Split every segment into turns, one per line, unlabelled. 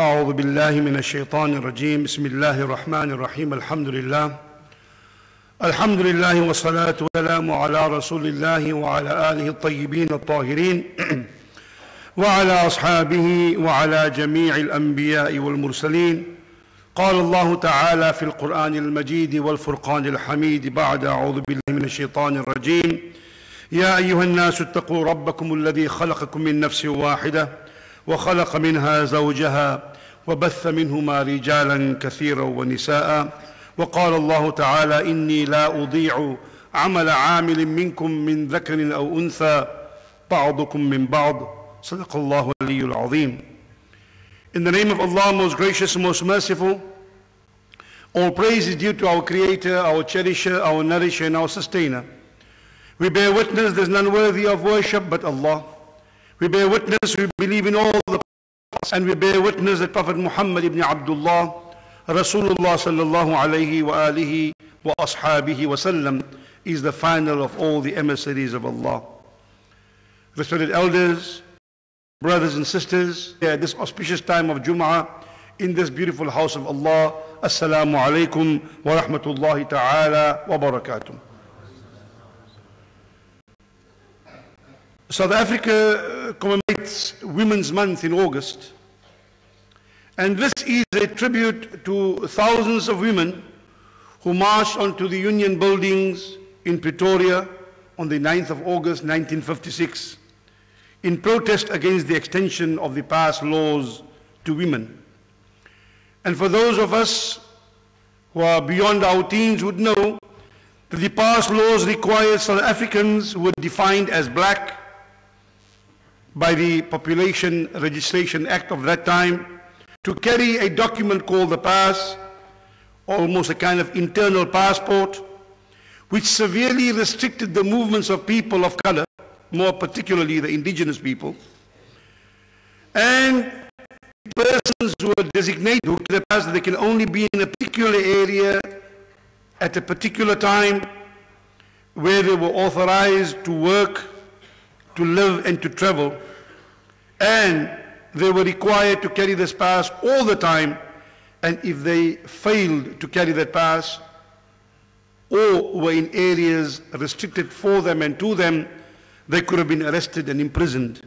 أعوذ بالله من الشيطان الرجيم. بسم الله الرحمن الرحيم. الحمد لله. الحمد لله والصلاة والسلام على رسول الله وعلى آله الطيبين الطاهرين وعلى أصحابه وعلى جميع الأنبياء والمرسلين. قال الله تعالى في القرآن المجيد والفرقان الحميد بعد أعوذ بالله من الشيطان الرجيم. يا أيها الناس اتقوا ربكم الذي خلقكم من نفس واحدة وخلق منها زوجها وبث منهما رجالا كثيرا ونساء وقال الله تعالى إني لا أضيع عمل عامل منكم من ذكر أو أنثى بعضكم من بعض صدق الله العلي العظيم In the name of Allah, most gracious, most merciful, all praise is due to our Creator, our Cherisher, our Nourisher, and our Sustainer. We bear witness there's none worthy of worship but Allah. We bear witness, we believe in all the prophets, and we bear witness that Prophet Muhammad ibn Abdullah, Rasulullah sallallahu alayhi wa alihi wa ashabihi wa sallam, is the final of all the emissaries of Allah. Respected elders, brothers and sisters, at this auspicious time of Jum'ah, in this beautiful house of Allah, Assalamu alaikum wa rahmatullahi ta'ala wa barakatuh. South Africa commemorates Women's Month in August. And this is a tribute to thousands of women who marched onto the Union buildings in Pretoria on the 9th of August 1956 in protest against the extension of the pass laws to women. And for those of us who are beyond our teens would know that the pass laws required South Africans who were defined as black by the Population Registration Act of that time to carry a document called the pass, almost a kind of internal passport, which severely restricted the movements of people of color, more particularly the indigenous people, and persons who are designated who the pass they can only be in a particular area at a particular time where they were authorized to work to live and to travel. And they were required to carry this pass all the time. And if they failed to carry that pass, or were in areas restricted for them and to them, they could have been arrested and imprisoned.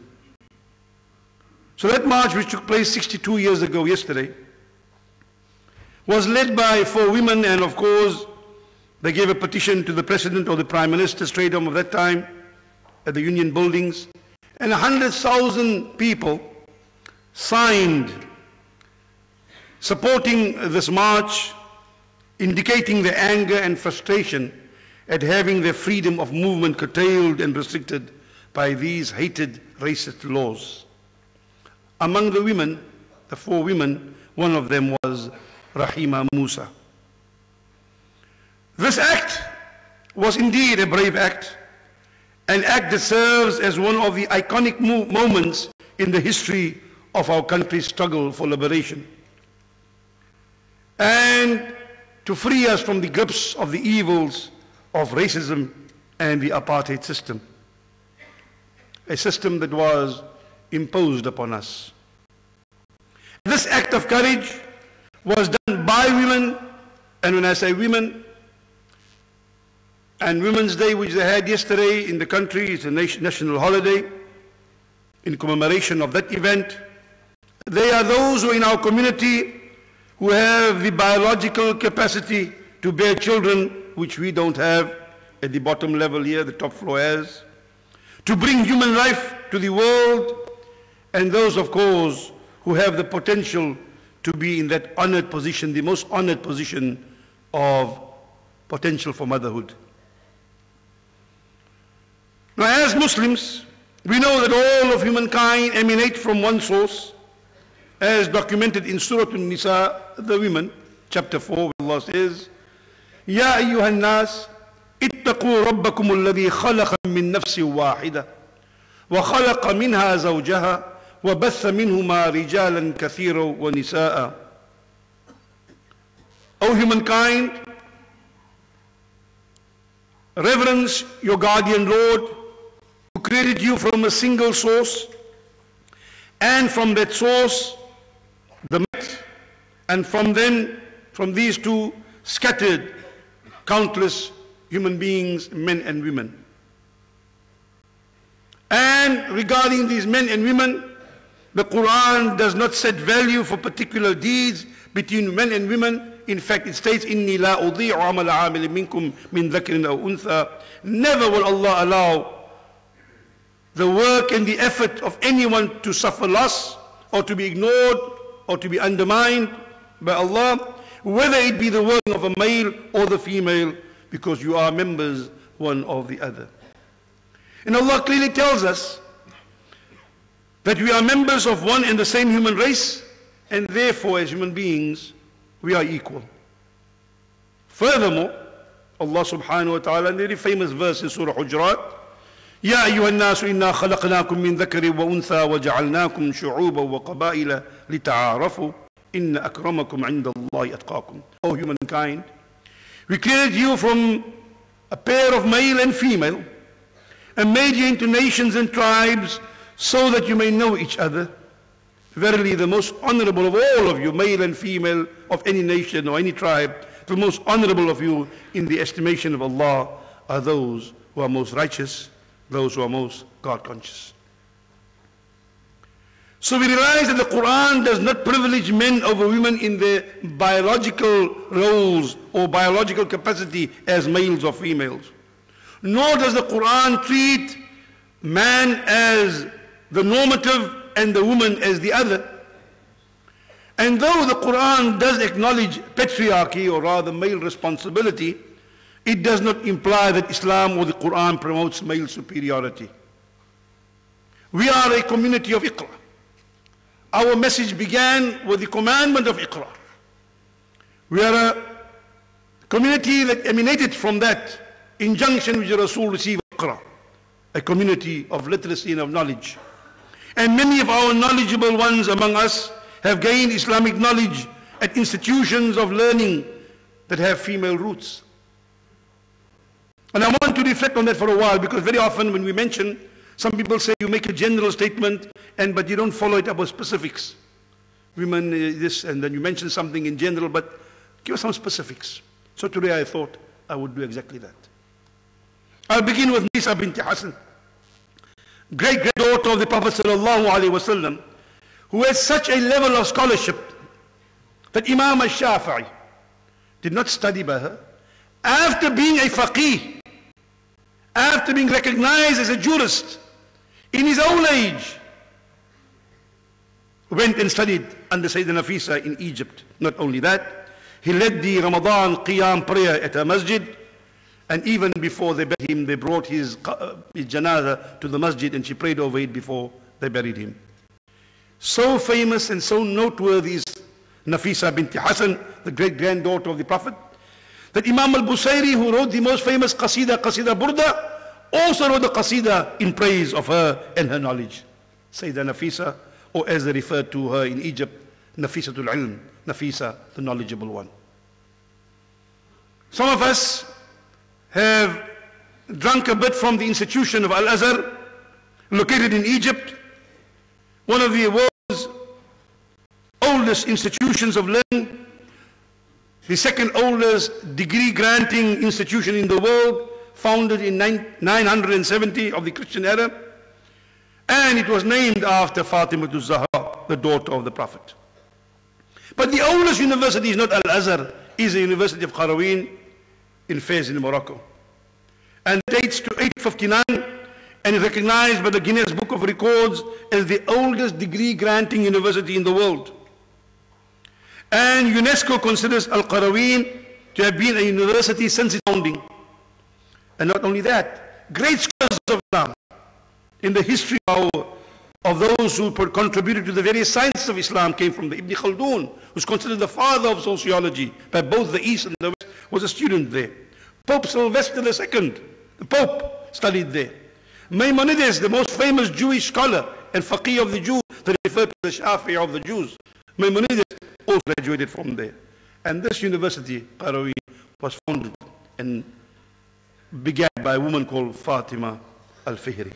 So that march, which took place 62 years ago yesterday, was led by four women, and of course, they gave a petition to the President or the Prime Minister Strijdom of that time at the Union buildings, and 100,000 people signed supporting this march, indicating their anger and frustration at having their freedom of movement curtailed and restricted by these hated racist laws. Among the women, the four women, one of them was Rahima Moosa. This act was indeed a brave act an act that serves as one of the iconic mo moments in the history of our country's struggle for liberation. And to free us from the grips of the evils of racism and the apartheid system. A system that was imposed upon us. This act of courage was done by women, and when I say women, and Women's Day, which they had yesterday in the country, is a national holiday in commemoration of that event. They are those who in our community who have the biological capacity to bear children, which we don't have at the bottom level here, the top floor has, to bring human life to the world, and those, of course, who have the potential to be in that honored position, the most honored position of potential for motherhood. Now, as Muslims, we know that all of humankind emanate from one source, as documented in Surah An-Nisa, the women, chapter 4, where Allah says, يا أيها الناس اتقوا ربكم الذي خلق من نفس واحدة وخلق منها زوجها وبث منهما رجالا كثيرا ونساء O humankind, reverence your guardian Lord who created you from a single source and from that source the And from then, from these two, scattered countless human beings, men and women. And regarding these men and women, the Quran does not set value for particular deeds between men and women. In fact, it states, إِنِّي لَا أُضِيعُ عَمَلَ عَامِلٍ مِنْكُمْ مِنْ ذَكْرٍ أَوْ أُنْثَى Never will Allah allow the work and the effort of anyone to suffer loss or to be ignored or to be undermined by Allah, whether it be the work of a male or the female, because you are members one of the other. And Allah clearly tells us that we are members of one and the same human race, and therefore as human beings, we are equal. Furthermore, Allah subhanahu wa ta'ala in the very famous verse in Surah Hujurat, يا أيها الناس إنا خلقناكم من ذكر وأنثى وجعلناكم شعوبا وقبائل لتعارفوا إن أكرمكم عند الله أتقاكم O humankind, we created you from a pair of male and female and made you into nations and tribes so that you may know each other. Verily the most honorable of all of you, male and female of any nation or any tribe, the most honorable of you in the estimation of Allah are those who are most righteous those who are most God conscious. So we realize that the Quran does not privilege men over women in their biological roles or biological capacity as males or females. Nor does the Quran treat man as the normative and the woman as the other. And though the Quran does acknowledge patriarchy or rather male responsibility, it does not imply that Islam or the Quran promotes male superiority. We are a community of Iqra. Our message began with the commandment of Iqra. We are a community that emanated from that injunction which Rasul received Iqra, a community of literacy and of knowledge. And many of our knowledgeable ones among us have gained Islamic knowledge at institutions of learning that have female roots. And I want to reflect on that for a while because very often when we mention, some people say you make a general statement and but you don't follow it up with specifics. Women uh, this and then you mention something in general but give us some specifics. So today I thought I would do exactly that. I'll begin with Nisa binti Hassan, great granddaughter of the Prophet sallallahu alaihi wasallam, who has such a level of scholarship that Imam al-Shafi'i did not study by her. After being a faqih, after being recognized as a jurist in his old age, went and studied under Sayyidina Nafisa in Egypt. Not only that, he led the Ramadan Qiyam prayer at a masjid, and even before they buried him, they brought his, uh, his to the masjid and she prayed over it before they buried him. So famous and so noteworthy is Nafisa binti Hassan, the great granddaughter of the Prophet, that Imam al-Busayri, who wrote the most famous qasida, Qasida Burda, also wrote a qasida in praise of her and her knowledge. Sayyidah Nafisa, or as they referred to her in Egypt, Nafisatul Ilm, Nafisa, the knowledgeable one. Some of us have drunk a bit from the institution of Al-Azhar, located in Egypt, one of the world's oldest institutions of learning, the second oldest degree granting institution in the world, founded in 970 of the Christian era. And it was named after Fatima Zahra, the daughter of the Prophet. But the oldest university is not Al-Azhar, is the University of Qarawin in Fez in Morocco. And dates to 859 and is recognized by the Guinness Book of Records as the oldest degree granting university in the world. And UNESCO considers Al-Qarawin to have been a university since its founding. And not only that, great scholars of Islam in the history of, of those who contributed to the various sciences of Islam came from the Ibn Khaldun, who's considered the father of sociology by both the East and the West, was a student there. Pope Sylvester II, the Pope, studied there. Maimonides, the most famous Jewish scholar and faqih of the Jews, they refer to the Shafi of the Jews. Maimonides also graduated from there. And this university, Qarawin, was founded and began by a woman called Fatima Al-Fihri.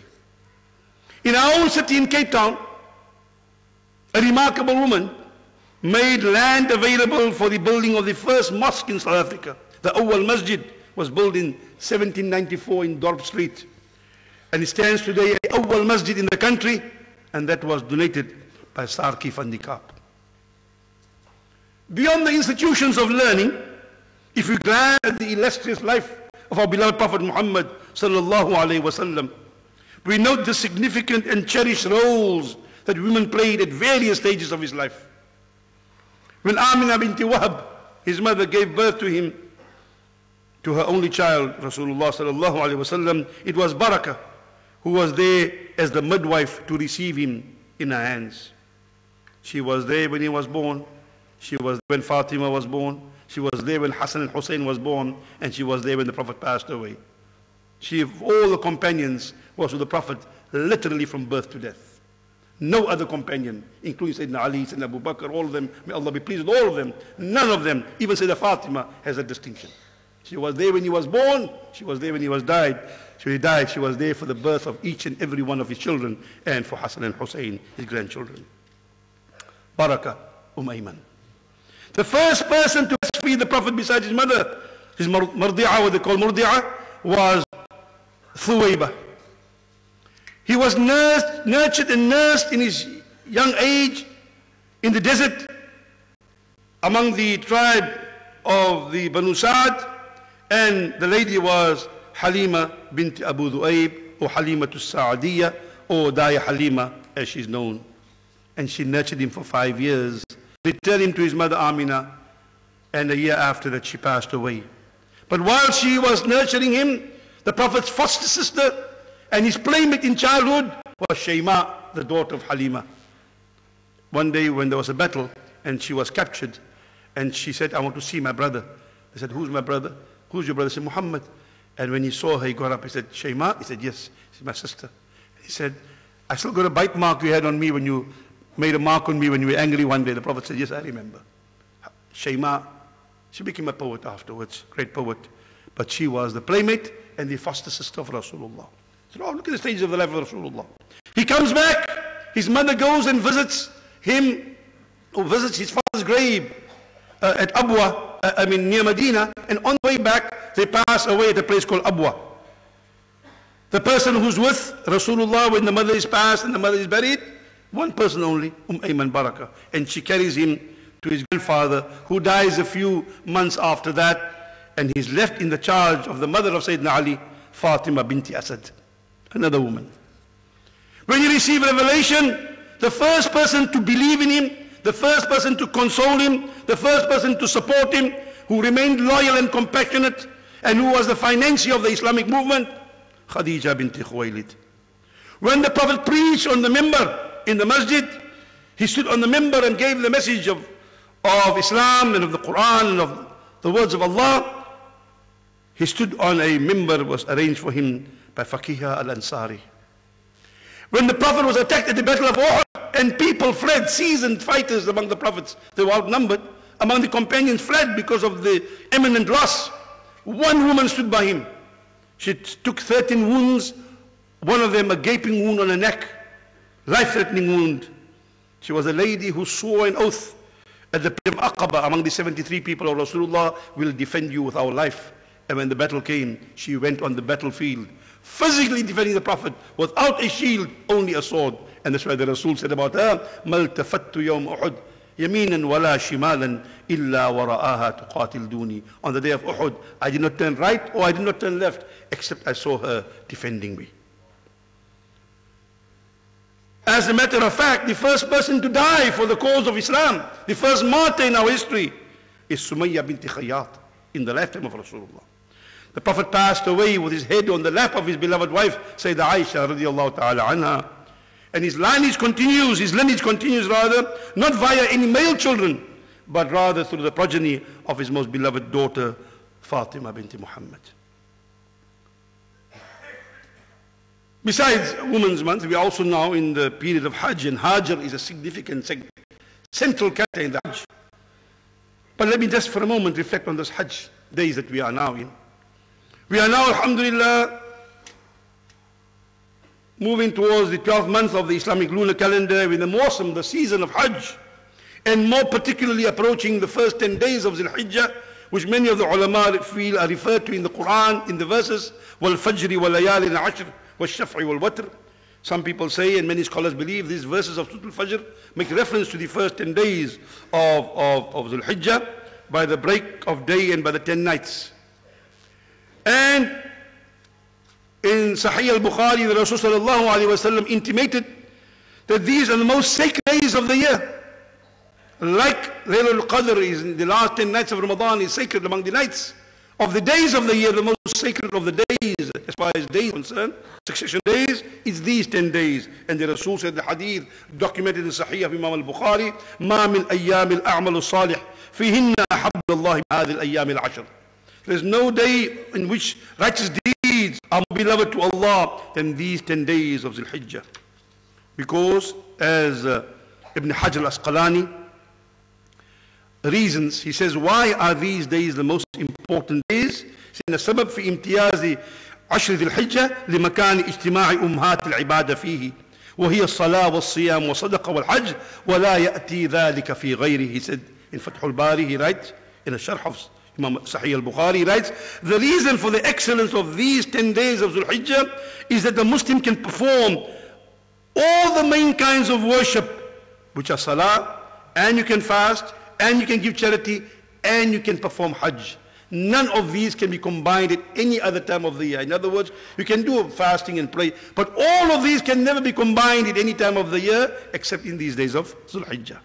In our own city in Cape Town, a remarkable woman made land available for the building of the first mosque in South Africa. The Awal Masjid was built in 1794 in Dorp Street. And it stands today a Awal Masjid in the country, and that was donated by Saartjie Kaap. Beyond the institutions of learning, if we glance at the illustrious life of our beloved Prophet Muhammad sallallahu alaihi wasallam, we note the significant and cherished roles that women played at various stages of his life. When Amina binti Wahab, his mother, gave birth to him, to her only child, Rasulullah sallallahu alaihi wasallam, it was Barakah who was there as the midwife to receive him in her hands. She was there when he was born. She was there when Fatima was born. She was there when Hassan and Hussein was born. And she was there when the Prophet passed away. She, of all the companions, was with the Prophet literally from birth to death. No other companion, including Sayyidina Ali, Sayyidina Abu Bakr, all of them, may Allah be pleased with all of them. None of them, even Sayyidina Fatima, has a distinction. She was there when he was born. She was there when he was died. So he died. She was there for the birth of each and every one of his children and for Hassan and Hussein, his grandchildren. Baraka Umm Ayman. The first person to feed the Prophet besides his mother, his Murdi'a, what they call Murdi'a, was Thuwayba. He was nursed, nurtured and nursed in his young age in the desert among the tribe of the Banu Sa'd and the lady was Halima bint Abu Dhu'ayb or Halima Sa'adiyya or Daya Halima as she's known. And she nurtured him for five years. Returned him to his mother Amina and a year after that she passed away. But while she was nurturing him, the Prophet's foster sister and his playmate in childhood was Shayma, the daughter of Halima. One day when there was a battle and she was captured and she said, I want to see my brother. They said, who's my brother? Who's your brother? He said, Muhammad. And when he saw her, he got up. He said, Shayma? He said, yes, she's my sister. He said, I still got a bite mark you had on me when you made a mark on me when you were angry one day. The Prophet said, yes, I remember. Shayma, she became a poet afterwards, great poet. But she was the playmate and the foster sister of Rasulullah. So oh, look at the stages of the life of Rasulullah. He comes back, his mother goes and visits him, or visits his father's grave uh, at Abwa, uh, I mean near Medina, and on the way back, they pass away at a place called Abwa. The person who's with Rasulullah when the mother is passed and the mother is buried, one person only, Umm Ayman Baraka. And she carries him to his grandfather, who dies a few months after that, and he's left in the charge of the mother of Sayyidina Ali, Fatima binti Asad, another woman. When you receive revelation, the first person to believe in him, the first person to console him, the first person to support him, who remained loyal and compassionate, and who was the financier of the Islamic movement, Khadija binti Khuwailid. When the Prophet preached on the minbar in the masjid, he stood on the minbar and gave the message of, of Islam and of the Quran and of the words of Allah. He stood on a minbar was arranged for him by Faqiha al-Ansari. When the Prophet was attacked at the Battle of Uhud and people fled, seasoned fighters among the Prophets, they were outnumbered, among the companions fled because of the imminent loss. One woman stood by him. She took 13 wounds, one of them a gaping wound on her neck, life-threatening wound. She was a lady who swore an oath at the Prim Aqaba among the 73 people of Rasulullah, will defend you with our life. And when the battle came, she went on the battlefield, physically defending the Prophet without a shield, only a sword. And that's why the Rasul said about her, مَا الْتَفَتُّ يَوْمَ أُحُدٍ يمينا ولا شمالا إلا ورآها تقاتل دوني On the day of Uhud, I did not turn right or I did not turn left, except I saw her defending me. As a matter of fact, the first person to die for the cause of Islam, the first martyr in our history, is Sumayya bint Khayyat in the lifetime of Rasulullah. The Prophet passed away with his head on the lap of his beloved wife, Sayyidah Aisha radiallahu ta'ala anha. And his lineage continues, his lineage continues rather, not via any male children, but rather through the progeny of his most beloved daughter, Fatima binti Muhammad. Besides Women's Month, we are also now in the period of Hajj, and Hajj is a significant central character in the Hajj. But let me just for a moment reflect on those Hajj days that we are now in. We are now, Alhamdulillah, moving towards the 12th month of the Islamic lunar calendar with the Mawsam, the season of Hajj. and more particularly approaching the first 10 days of Zul Hijjah, which many of the ulama feel are referred to in the Quran, in the verses, وَالْفَجْرِ وَالْلَيَالِ الْعَشْرِ وَالشَّفْعِ وَالْوَتْرِ Some people say, and many scholars believe, these verses of Surah Al-Fajr make reference to the first 10 days of, of, of Zul Hijjah by the break of day and by the 10 nights. And in Sahih al-Bukhari, the Rasul sallallahu alayhi wasallam intimated that these are the most sacred days of the year. Like Laylatul Qadr is in the last 10 nights of Ramadan is sacred among the nights of the days of the year, the most sacred of the days, as far as days concerned, succession days, is these 10 days. And the Rasul said the hadith documented in Sahih of Imam al-Bukhari, ما من أيام الأعمال الصالح فيهن أحب الله هذه الأيام العشر. There's no day in which righteous deeds are more beloved to Allah than these 10 days of Zul Hijjah. Because as uh, Ibn Hajar al-Asqalani reasons, he says, why are these days the most important days? إن السبب في امتياز عشر ذي الحجة لمكان اجتماع أمهات العبادة فيه وهي الصلاة والصيام والصدقة والحج ولا يأتي ذلك في غيره said in Fath al-Bari he writes in a sharh of Imam Sahih al-Bukhari he writes the reason for the excellence of these 10 days of Dhul is that the Muslim can perform all the main kinds of worship which are salah and you can fast and you can give charity and you can perform hajj None of these can be combined at any other time of the year. In other words, you can do fasting and pray, but all of these can never be combined at any time of the year except in these days of Zul.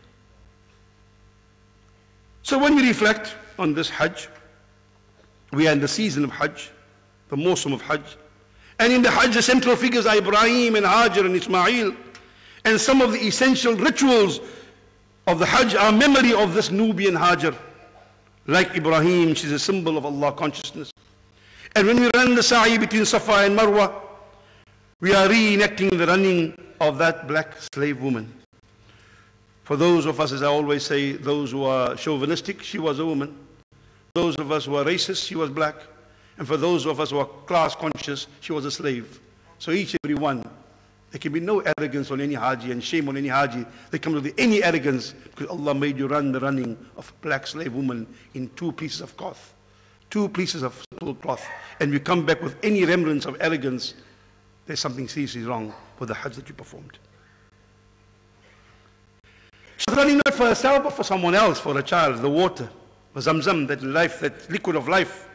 So when we reflect on this Hajj, we are in the season of Hajj, the Mawsum of Hajj. And in the Hajj, the central figures are Ibrahim and Hajar and Ismail. And some of the essential rituals of the Hajj are memory of this Nubian Hajar. Like Ibrahim, she's a symbol of Allah consciousness. And when we run the sa'i between Safa and Marwa, we are reenacting the running of that black slave woman. For those of us, as I always say, those who are chauvinistic, she was a woman. Those of us who are racist, she was black. And for those of us who are class conscious, she was a slave. So each and every one. There can be no arrogance on any Haji and shame on any Haji. There comes with any arrogance because Allah made you run the running of black slave woman in two pieces of cloth. Two pieces of simple cloth. And you come back with any remnants of arrogance, there's something seriously wrong with the Hajj that you performed. She's running not for herself, but for someone else, for a child, the water, for Zamzam, that life, that liquid of life.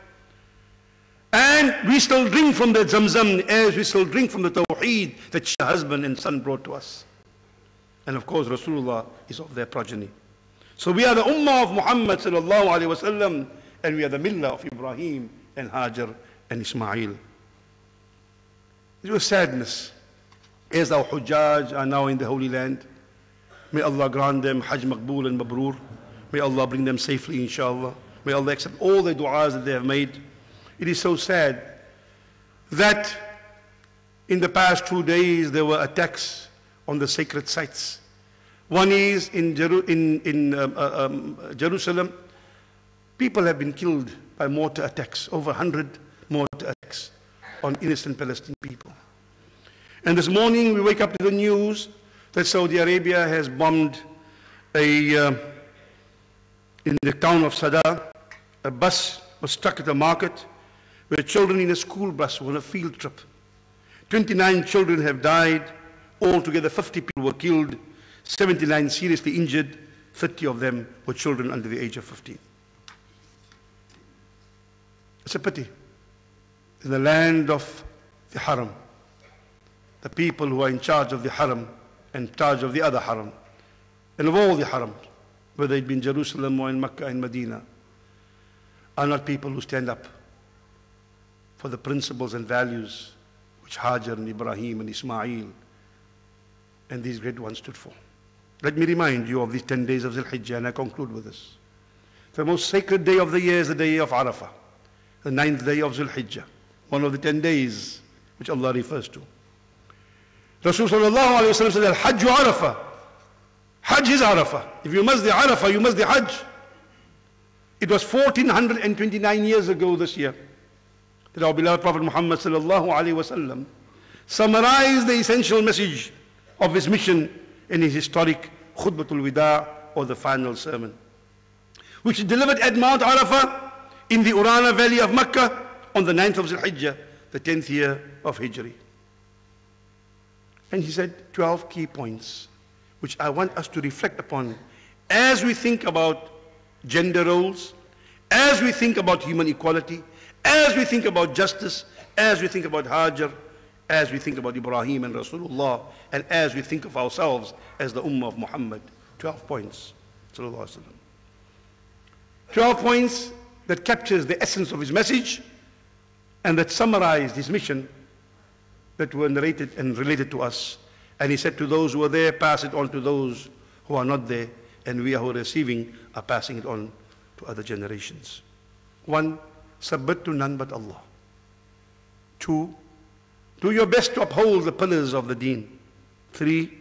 And we still drink from the Zamzam as we still drink from the Tawheed that her husband and son brought to us. And of course, Rasulullah is of their progeny. So we are the Ummah of Muhammad sallallahu alayhi wasallam, and we are the Millah of Ibrahim and Hajar and Ismail. It was sadness as our Hujjaj are now in the Holy Land. May Allah grant them Hajj Maqbool and Mabrur. May Allah bring them safely, inshallah. May Allah accept all the du'as that they have made. It is so sad that in the past two days there were attacks on the sacred sites. One is in, Jeru in, in um, uh, um, Jerusalem. People have been killed by mortar attacks, over 100 mortar attacks on innocent Palestinian people. And this morning we wake up to the news that Saudi Arabia has bombed a, uh, in the town of Sada, a bus was stuck at a market where children in a school bus were on a field trip. 29 children have died. Altogether, 50 people were killed, 79 seriously injured, 30 of them were children under the age of 15. It's a pity. In the land of the Haram, the people who are in charge of the Haram and charge of the other Haram, and of all the harams, whether it be in Jerusalem or in Mecca and Medina, are not people who stand up for the principles and values which Hajar and Ibrahim and Ismail and these great ones stood for. Let me remind you of these 10 days of Zul Hijjah and I conclude with this. The most sacred day of the year is the day of Arafah, the ninth day of Zul Hijjah, one of the 10 days which Allah refers to. Rasul sallallahu alayhi wa said, Al-Hajj Arafah. Hajj is Arafah. If you must the Arafah, you must the Hajj. It was 1429 years ago this year that our beloved Prophet Muhammad sallallahu alaihi wasallam summarized the essential message of his mission in his historic Khutbatul Wida or the final sermon, which is delivered at Mount Arafah in the Urana Valley of Mecca on the 9th of Zulhijjah, the 10th year of Hijri. And he said 12 key points, which I want us to reflect upon as we think about gender roles, as we think about human equality, as we think about justice, as we think about Hajar, as we think about Ibrahim and Rasulullah, and as we think of ourselves as the Ummah of Muhammad. 12 points. 12 points that captures the essence of his message and that summarized his mission that were narrated and related to us. And he said to those who are there, pass it on to those who are not there, and we who are receiving are passing it on to other generations. One, submit to none but Allah. Two, do your best to uphold the pillars of the deen. Three,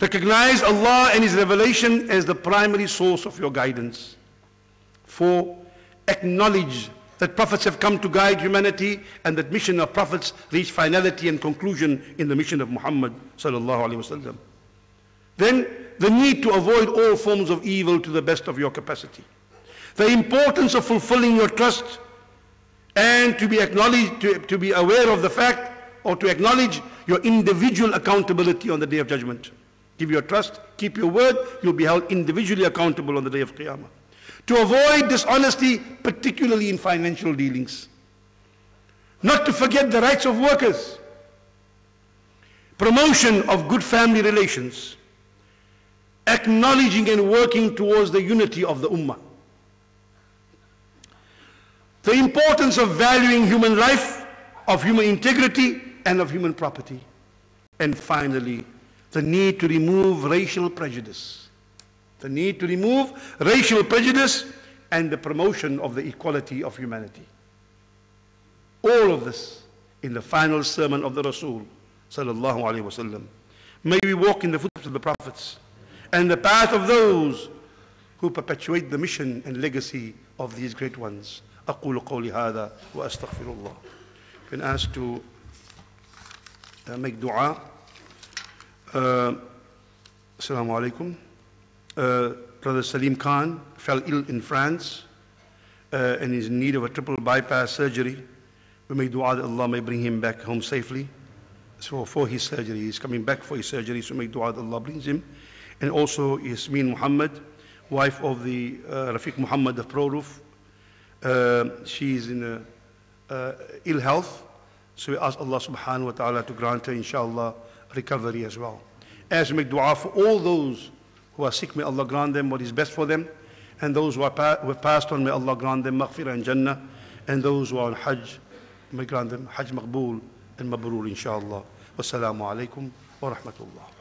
recognize Allah and His revelation as the primary source of your guidance. Four, acknowledge that prophets have come to guide humanity and that mission of prophets reach finality and conclusion in the mission of Muhammad sallallahu alaihi wasallam. Then the need to avoid all forms of evil to the best of your capacity. The importance of fulfilling your trust and to be acknowledged, to, to be aware of the fact or to acknowledge your individual accountability on the day of judgment. Give your trust, keep your word, you'll be held individually accountable on the day of Qiyamah to avoid dishonesty, particularly in financial dealings. Not to forget the rights of workers. Promotion of good family relations. Acknowledging and working towards the unity of the Ummah. The importance of valuing human life, of human integrity, and of human property. And finally, the need to remove racial prejudice the need to remove racial prejudice and the promotion of the equality of humanity. All of this in the final sermon of the Rasul sallallahu alaihi wasallam. May we walk in the footsteps of the prophets and the path of those who perpetuate the mission and legacy of these great ones. أقول قولي هذا وأستغفر الله. Been asked to uh, make dua. Uh, Assalamu alaikum. Uh, Brother Salim Khan fell ill in France uh, and is in need of a triple bypass surgery. We make dua that Allah may bring him back home safely. So for his surgery, he's coming back for his surgery, so make dua that Allah brings him. And also Yasmin Muhammad, wife of the uh, Rafiq Muhammad of ProRoof. uh, she is in uh, ill health, so we ask Allah subhanahu wa ta'ala to grant her, inshallah, recovery as well. As we make dua for all those who are sick, may Allah grant them what is best for them. And those who, are pa- who have passed on, may Allah grant them maghfirah and jannah. And those who are on Hajj, may grant them Hajj maqbool and mabrur, inshallah. Wassalamu alaikum wa rahmatullah.